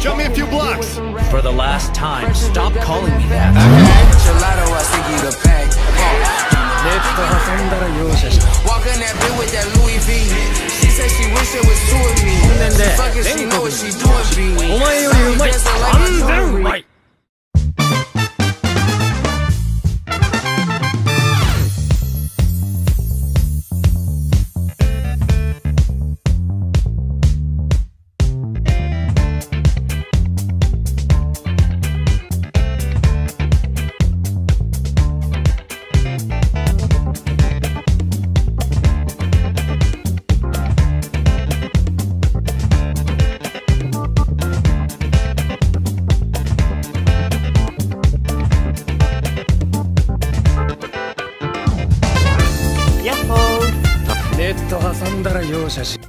Jump me a few blocks. For the last time, stop calling me that. Gelato, I think you the pack. Walking that bitch with that Louis V. She said she wish it was two of me. She fucking, she know what she doing, B. ット挟んだら容赦し